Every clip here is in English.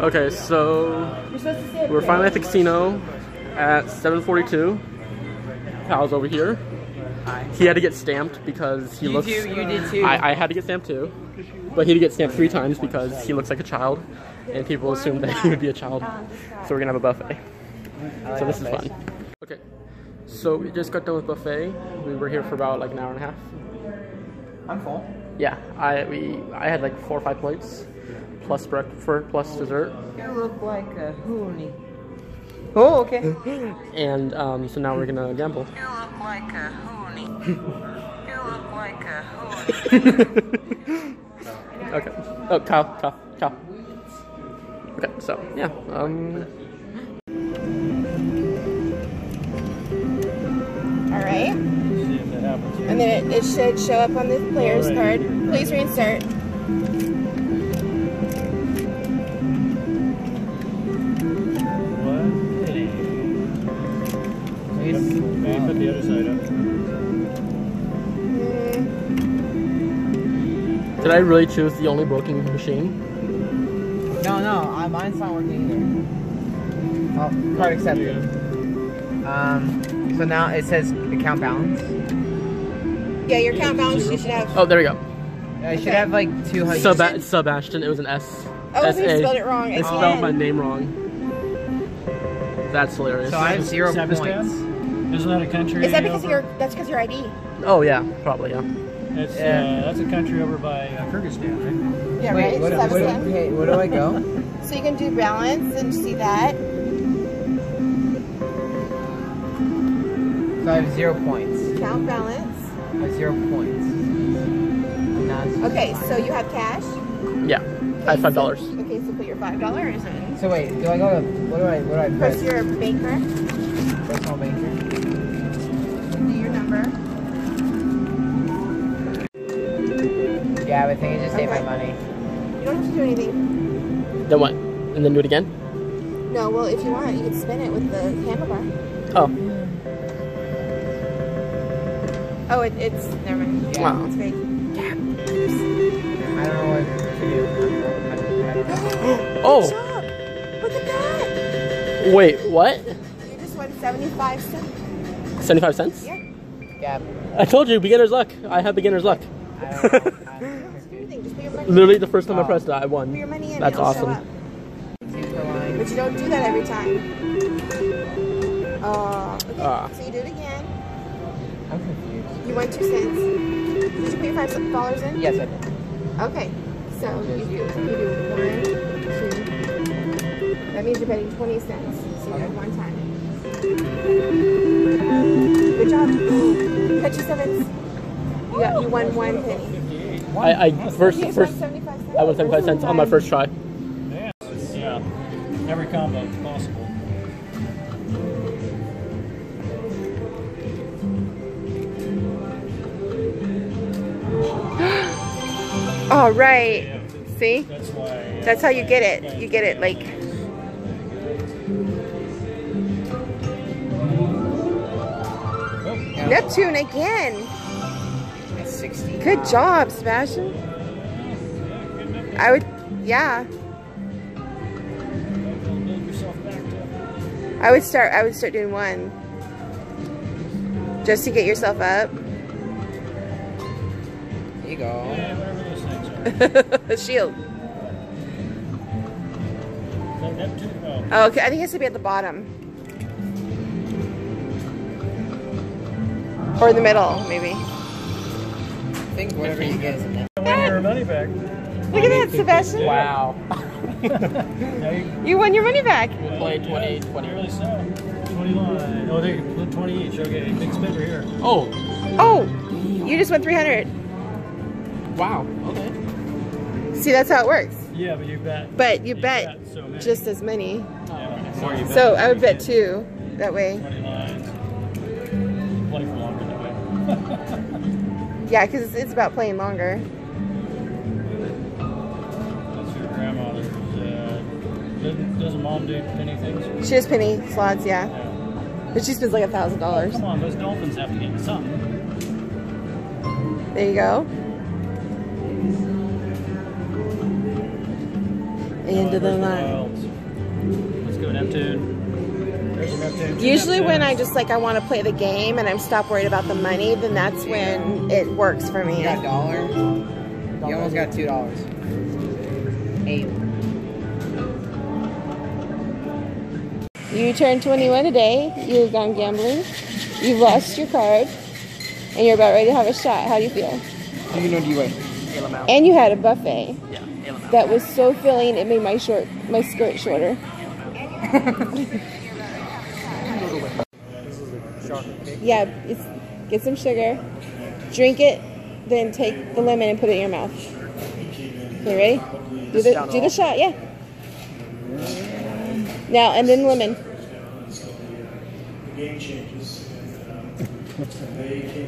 Okay, so we're finally at the casino at 7:42. Pal's over here. Hi. He had to get stamped because he You looks. do, you did too. I, I had to get stamped too, but he had to get stamped three times because he looks like a child, and people assumed that he would be a child. So we're gonna have a buffet. So this is fun. Okay, so we just got done with buffet. We were here for about like an hour and a half. I'm full. Yeah, I we I had like four or five plates, plus breakfast, plus dessert, You look like a hoonie. Oh, okay. and um, so now we're gonna gamble. look like a hoonie. you look like a hoonie. okay. Oh, Kyle, Kyle, Kyle. Okay, so yeah, um, All right. And then it, it should show up on the player's card. Please reinsert. Did I really choose the only broken machine? No, no, uh, mine's not working either. Oh, card accepted. Um, so now it says account balance. yeah, your count balance you should have. Oh, there we go. I should Okay. have like 200. Sub Sebastian. It was an S. Oh, S they spelled it wrong. They It's spelled my name wrong. That's hilarious. So I have zero Sabistan? points. Isn't that a country? Is that because over, your that's because your ID? Oh yeah, probably yeah. It's, Yeah. uh, that's a country over by uh, Kyrgyzstan, right? Yeah, Wait, right. what, Seven what, cents. okay, where do I go? So you can do balance and see that. So I have zero points. Count balance. I have zero points. And now Okay, so you have cash. Yeah, I have five dollars. Okay, so put your five dollars in. So wait, do I go to what do I what do I Press press? your banker. Yeah, but I think I just saved my Okay. money. You don't have to do anything. Then what? And then do it again? No, well, if you want, you can spin it with the handlebar. Oh, Oh, it, it's never mind. Yeah. Wow. It's fake. I don't know what to do. I, I don't know. oh. Good job. Look at that. Wait, what? You just won seventy-five cents. Seventy-five cents? Yeah. Yeah, I told you, beginner's luck. I have beginner's luck. I don't know. I don't know. Just do anything. Just put your money. Literally, the first time I pressed it, I won. your money in. That's awesome. up. Two per line. But you don't do that every time. Oh. okay. Ah. So you do it again. I'm confused. You won two cents. Did you put your five dollars in? Yes, I did. Okay. So you do you do one, two. That means you're betting twenty cents. So you have one time. Good job. Catch your sevens. You got you won one penny. I, I first, first, 75 cents. I won seventy-five cents on my first try. Yeah. Yeah. Every combo possible. All right. Yeah. See? That's why. That's how you get it. You get it like Oh, Neptune again. That's 60. Good job, Sebastian. yeah, good enough. I would, yeah. Build yourself back to. I would start. I would start doing one, just to get yourself up. There you go. Yeah, whatever are. A shield. Is that Neptune? Oh. Okay. I think it has to be at the bottom. Or in the middle, maybe. I think whatever you get is enough. Win your money back. Look at that, Sebastian. Wow. You You won your money back. We'll play 20, 20. Nearly so. 20 line. Oh, there you go. 20 each. Okay, big spender here. Oh, Oh, you just won 300. wow. Okay. See, that's how it works. Yeah, but you bet. But you bet so many. just as many. Yeah, the more bet, So I would bet two that way. 20 lines. Play for longer that way. Yeah, because it's, it's about playing longer. That's your grandmother's. Uh, doesn't, doesn't mom do penny things? She has penny slots, yeah. Yeah. But she spends like a thousand dollars. Come on, those dolphins have to get something. There you go. End of the line. Let's go Neptune. Usually when I just like I want to play the game and I'm stop worried about the money, then that's when it works for me. You got a dollar? You almost got two dollars. Eight. You turned 21 today. You've gone gambling. You've lost your card, and you're about ready to have a shot. How do you feel? Do you know do you weigh? And you had a buffet Yeah, that was so filling it made my short my skirt shorter. Yeah, it's, get some sugar, drink it, then take the lemon and put it in your mouth. Okay, ready? Do the do the shot, yeah. Now and then lemon.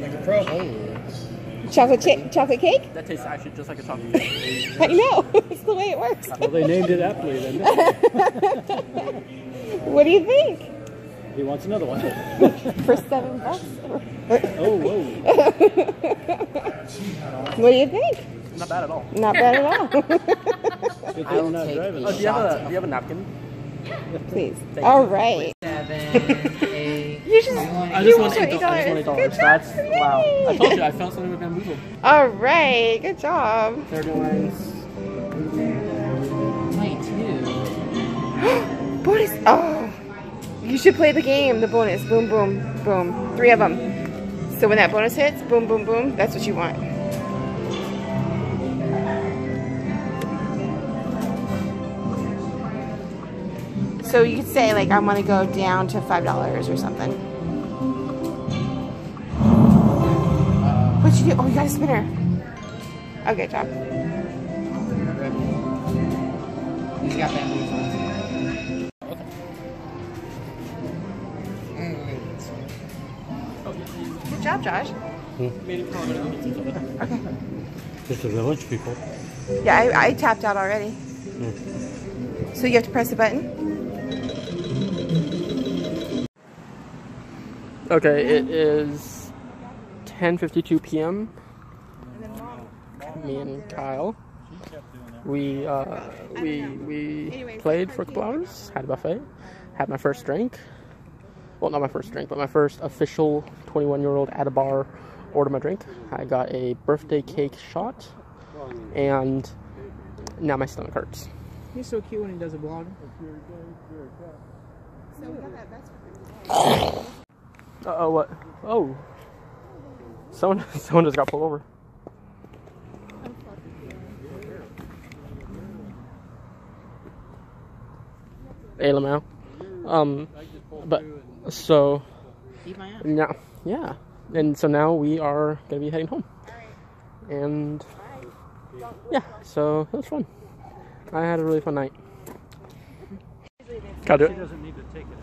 Like a pro. Oh. Chocolate cha- chocolate cake? That tastes actually just like a chocolate cake. I know. it's the way it works. Well, they named it aptly then. What do you think? He wants another one. For seven bucks? Oh, whoa. What do you think? Not bad at all. Not bad at all. Good thing will we're not take driving. Oh, do you have a do you have a napkin? Please. Thank All you. right. Seven, eight. You just, I you just want won eight dollars. I just want eight 20. dollars. Good job. That's wow. I Yay. told you I felt something with bamboozled. All right. Good job. They're doing Bonus. Oh. You should play the game, the bonus. Boom, boom, boom. Three of them. So when that bonus hits, boom, boom, boom, that's what you want. So you could say, like, I want to go down to $5 or something. What'd you do? Oh, you got a spinner. Good job. He's got bamboozled. Job, Josh. maybe probably gonna go get some soda. Okay. Just the village people. Yeah, I, I tapped out already. So you have to press the button? Okay, it is 10:52 p.m. Me and Kyle, we uh, we we played for a couple hours, had a buffet, had my first drink. Well, not my first drink, but my first official 21-year-old at a bar order my drink. I got a birthday cake shot, and now my stomach hurts. He's so cute when he does a vlog. Uh oh, what? Oh, someone someone just got pulled over. Hey, Lamau. Um, but so Eat my ass. now, yeah, and so now we are gonna be heading home, and yeah, so it was fun. I had a really fun night. Can I do it? doesn't need to take it.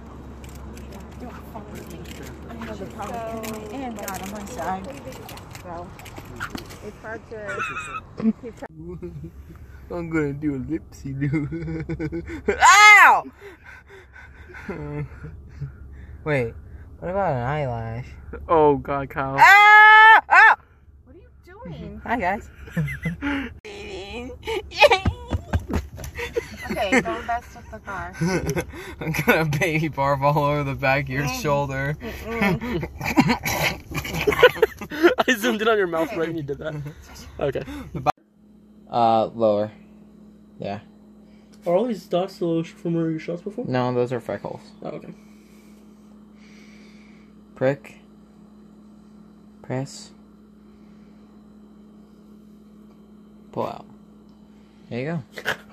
And God on one side. So it's hard to. I'm gonna do a lipsy do. Ow! Uh, Wait, what about an eyelash? Oh God, Kyle. Ah! Ah! What are you doing? Hi guys. okay, don't mess with the car. I'm gonna baby barf all over the back of your shoulder. I zoomed in on your mouth right when you did that. Okay. Uh, lower. Yeah. Are all these dots still from where you shots before? No, those are freckles. Oh, okay. Prick. Press. Pull out. There you go.